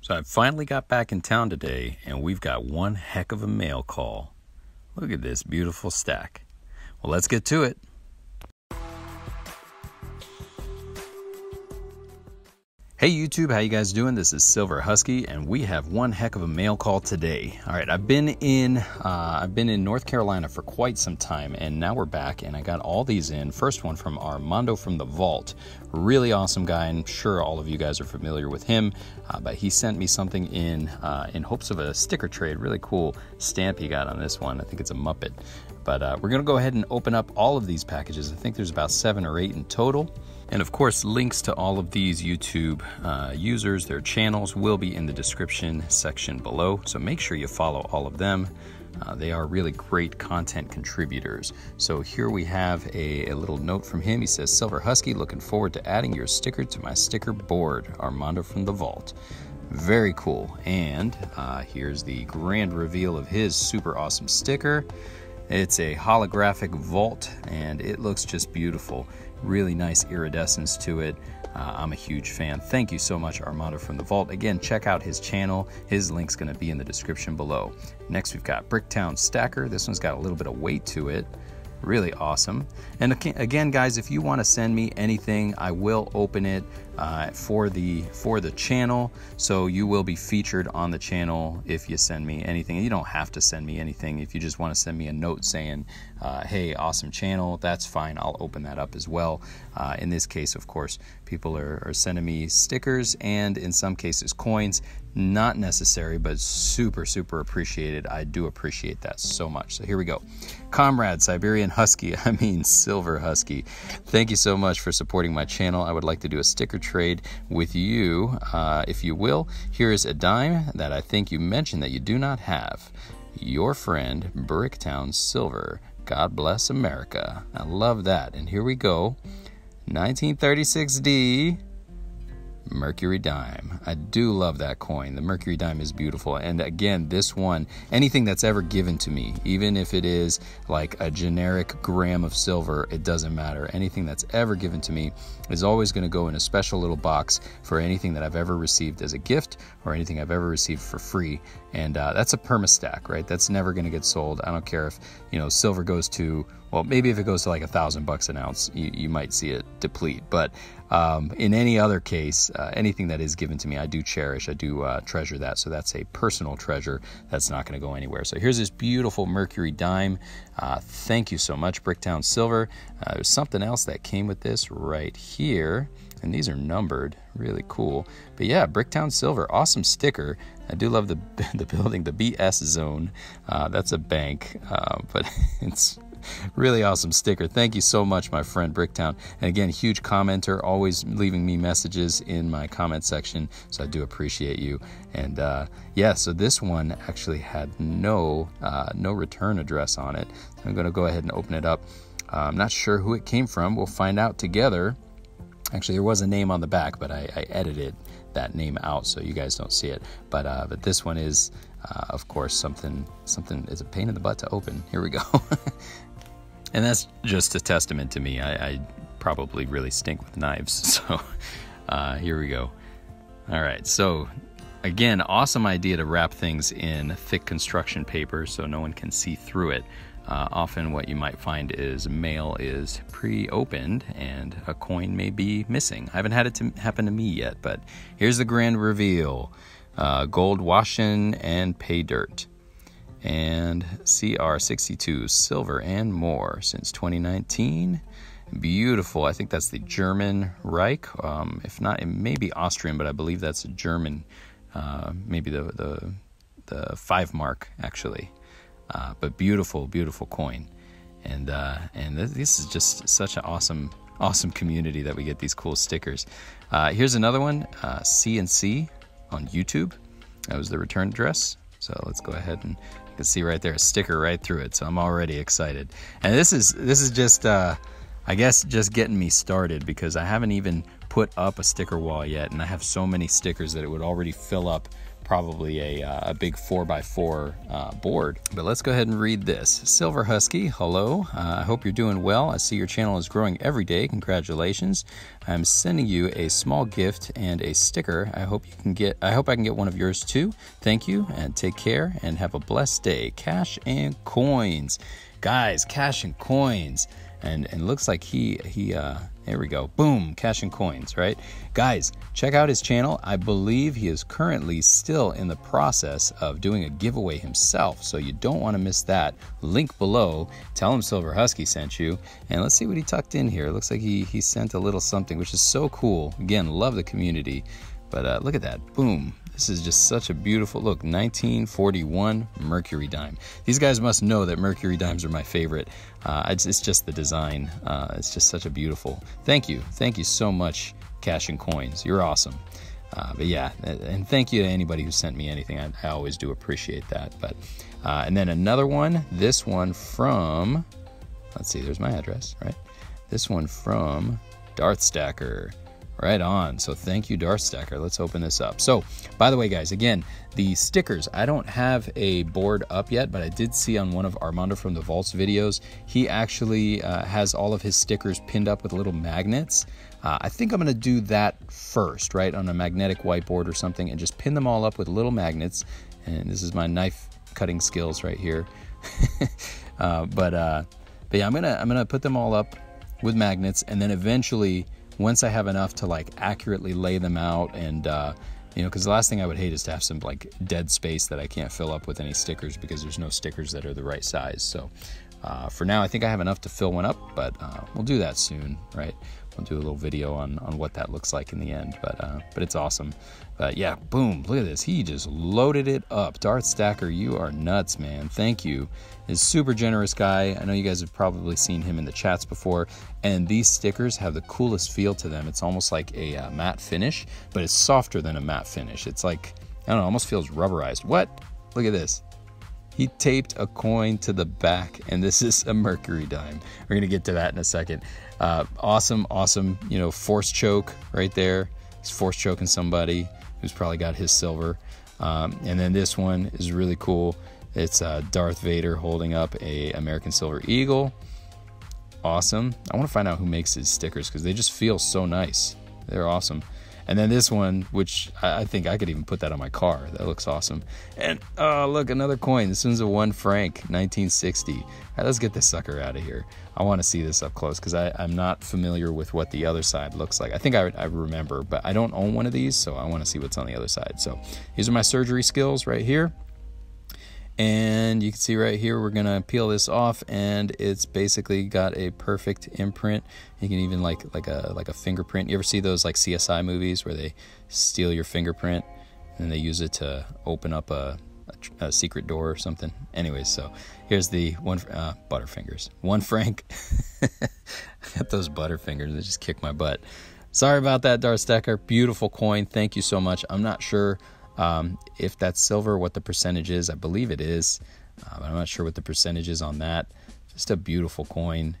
So I finally got back in town today, and we've got one heck of a mail call. Look at this beautiful stack. Well, let's get to it. Hey YouTube, how you guys doing? This is Silver Husky, and we have one heck of a mail call today. All right, I've been in uh, I've been in North Carolina for quite some time, and now we're back, and I got all these in. First one from Armando from the Vault, really awesome guy. I'm sure all of you guys are familiar with him, uh, but he sent me something in uh, in hopes of a sticker trade. Really cool stamp he got on this one. I think it's a Muppet. But uh, we're gonna go ahead and open up all of these packages. I think there's about seven or eight in total. And of course, links to all of these YouTube uh, users, their channels will be in the description section below. So make sure you follow all of them. Uh, they are really great content contributors. So here we have a, a, little note from him. He says, Silver Husky, looking forward to adding your sticker to my sticker board. Armando from the Vault. Very cool. And uh, here's the grand reveal of his super awesome sticker. It's a holographic vault and it looks just beautiful. Really nice iridescence to it. Uh, I'm a huge fan. Thank you so much, Armando from the Vault. Again, check out his channel. His link's going to be in the description below. Next, we've got Bricktown Stacker. This one's got a little bit of weight to it really awesome. And again, guys, if you want to send me anything, I will open it uh, for the for the channel. So you will be featured on the channel if you send me anything. You don't have to send me anything. If you just want to send me a note saying, uh, "Hey, awesome channel," that's fine. I'll open that up as well. Uh, in this case, of course, people are, are sending me stickers and in some cases coins not necessary, but super, super appreciated. I do appreciate that so much. So here we go. Comrade Siberian Husky, I mean Silver Husky, thank you so much for supporting my channel. I would like to do a sticker trade with you, uh, if you will. Here is a dime that I think you mentioned that you do not have. Your friend, Bricktown Silver. God bless America. I love that. And here we go. 1936D Mercury dime. I do love that coin. The Mercury dime is beautiful. And again, this one, anything that's ever given to me, even if it is like a generic gram of silver, it doesn't matter. Anything that's ever given to me is always going to go in a special little box for anything that I've ever received as a gift or anything I've ever received for free. And uh, that's a permastack, right? That's never going to get sold. I don't care if, you know, silver goes to well, maybe if it goes to like a thousand bucks an ounce, you, you might see it deplete. But um, in any other case, uh, anything that is given to me, I do cherish, I do uh, treasure that. So that's a personal treasure that's not going to go anywhere. So here's this beautiful Mercury dime. Uh, thank you so much, Bricktown Silver. Uh, there's something else that came with this right here. And these are numbered, really cool. But yeah, Bricktown Silver, awesome sticker. I do love the the building, the BS Zone. Uh, that's a bank, uh, but it's really awesome sticker. Thank you so much, my friend Bricktown. And again, huge commenter, always leaving me messages in my comment section. So I do appreciate you. And uh, yeah, so this one actually had no uh, no return address on it. So I'm going to go ahead and open it up. Uh, I'm not sure who it came from. We'll find out together. Actually, there was a name on the back, but I, I edited that name out so you guys don't see it. But uh, but this one is, uh, of course, something something is a pain in the butt to open. Here we go. And that's just a testament to me. I, I probably really stink with knives. So uh, here we go. All right. So again, awesome idea to wrap things in thick construction paper so no one can see through it. Uh, often, what you might find is mail is pre opened and a coin may be missing. I haven't had it to happen to me yet, but here's the grand reveal uh, gold washing and pay dirt and CR62 silver and more since 2019. Beautiful. I think that's the German Reich. Um, if not, it may be Austrian, but I believe that's a German. Uh, maybe the, the the five mark actually. Uh, but beautiful, beautiful coin, and uh, and this is just such an awesome awesome community that we get these cool stickers. Uh, here's another one, CNC uh, on YouTube. That was the return address. So let's go ahead and you can see right there a sticker right through it. So I'm already excited. And this is this is just uh, I guess just getting me started because I haven't even put up a sticker wall yet, and I have so many stickers that it would already fill up probably a, uh, a big 4x4 uh, board. But let's go ahead and read this. Silver Husky, hello. Uh, I hope you're doing well. I see your channel is growing every day. Congratulations. I'm sending you a small gift and a sticker. I hope you can get I hope I can get one of yours too. Thank you and take care and have a blessed day. Cash and coins. Guys, cash and coins and and looks like he he uh there we go. Boom cash and coins right? Guys check out his channel. I believe he is currently still in the process of doing a giveaway himself so you don't want to miss that. Link below tell him silver husky sent you and let's see what he tucked in here. It looks like he he sent a little something which is so cool. Again love the community but uh, look at that. Boom this is just such a beautiful look. 1941 Mercury dime. These guys must know that Mercury dimes are my favorite. Uh, it's, it's, just the design. Uh, it's just such a beautiful. Thank you. Thank you so much, Cash and Coins. You're awesome. Uh, but yeah, and thank you to anybody who sent me anything. I, I always do appreciate that. But uh, and then another one. This one from. Let's see. There's my address. Right. This one from Darth Stacker. Right on. So thank you, Darth Stacker. Let's open this up. So, by the way, guys, again, the stickers, I don't have a board up yet, but I did see on one of Armando from the Vaults videos, he actually uh, has all of his stickers pinned up with little magnets. Uh, I think I'm going to do that first, right, on a magnetic whiteboard or something, and just pin them all up with little magnets. And this is my knife cutting skills right here. uh, but, uh, but yeah, I'm gonna I'm gonna put them all up with magnets, and then eventually once I have enough to like accurately lay them out and uh, you know because the last thing I would hate is to have some like dead space that I can't fill up with any stickers because there's no stickers that are the right size. So uh, for now I think I have enough to fill one up but uh, we'll do that soon right I'll do a little video on, on what that looks like in the end, but uh, but it's awesome. But yeah, boom! Look at this. He just loaded it up. Darth Stacker, you are nuts, man. Thank you. He's super generous guy. I know you guys have probably seen him in the chats before. And these stickers have the coolest feel to them. It's almost like a uh, matte finish, but it's softer than a matte finish. It's like I don't know, almost feels rubberized. What? Look at this. He taped a coin to the back, and this is a mercury dime. We're gonna get to that in a second. Uh, awesome, awesome, you know, force choke right there. He's force choking somebody who's probably got his silver. Um, and then this one is really cool. It's uh, Darth Vader holding up a American Silver Eagle. Awesome. I want to find out who makes his stickers because they just feel so nice. They're awesome. And then this one, which I, think I could even put that on my car. That looks awesome. And oh, look, another coin. This one's a one franc, 1960. All right, let's get this sucker out of here. I want to see this up close because I'm not familiar with what the other side looks like. I think I, I remember, but I don't own one of these, so I want to see what's on the other side. So these are my surgery skills right here and you can see right here we're gonna peel this off and it's basically got a perfect imprint. You can even like like a like a fingerprint. You ever see those like csi movies where they steal your fingerprint and they use it to open up a, a, a secret door or something? Anyways so here's the one uh, butterfingers. One franc I got those butterfingers. They just kick my butt. Sorry about that darth stacker beautiful coin. Thank you so much. I'm not sure um, if that's silver, what the percentage is, I believe it is. Uh, I'm not sure what the percentage is on that. Just a beautiful coin.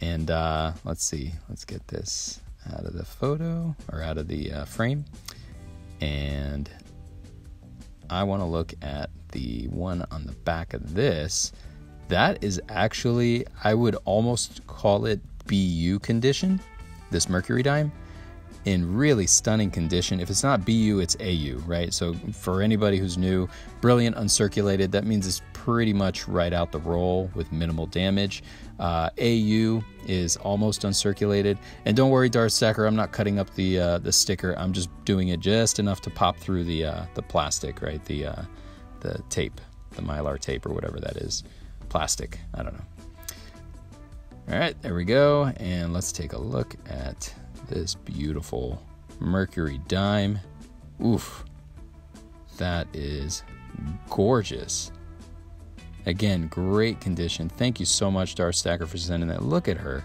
And uh, let's see, let's get this out of the photo or out of the uh, frame. And I want to look at the one on the back of this. That is actually, I would almost call it BU condition, this mercury dime in really stunning condition. If it's not BU, it's AU, right? So for anybody who's new, brilliant uncirculated, that means it's pretty much right out the roll with minimal damage. Uh, AU is almost uncirculated. And don't worry, Darth Stacker, I'm not cutting up the uh, the sticker. I'm just doing it just enough to pop through the uh, the plastic, right? The uh, the tape, the mylar tape or whatever that is. Plastic, I don't know. All right, there we go. And let's take a look at this beautiful Mercury dime. Oof, that is gorgeous. Again, great condition. Thank you so much, Darth Stacker, for sending that. Look at her.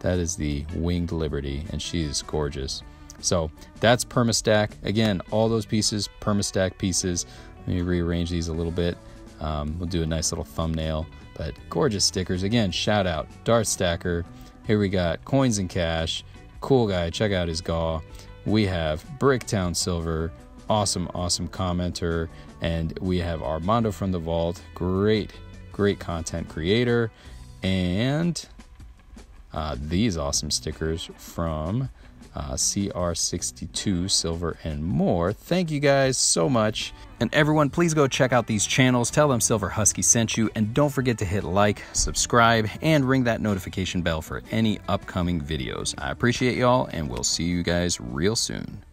That is the Winged Liberty, and she is gorgeous. So that's Permastack. Again, all those pieces, Permastack pieces. Let me rearrange these a little bit. Um, we'll do a nice little thumbnail, but gorgeous stickers. Again, shout out Darth Stacker. Here we got coins and cash, Cool guy. Check out his GAW. We have Bricktown Silver, awesome, awesome commenter. And we have Armando from the Vault, great, great content creator. And uh, these awesome stickers from uh, CR62 Silver and more. Thank you guys so much. And everyone, please go check out these channels. Tell them Silver Husky sent you. And don't forget to hit like, subscribe, and ring that notification bell for any upcoming videos. I appreciate y'all, and we'll see you guys real soon.